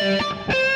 Música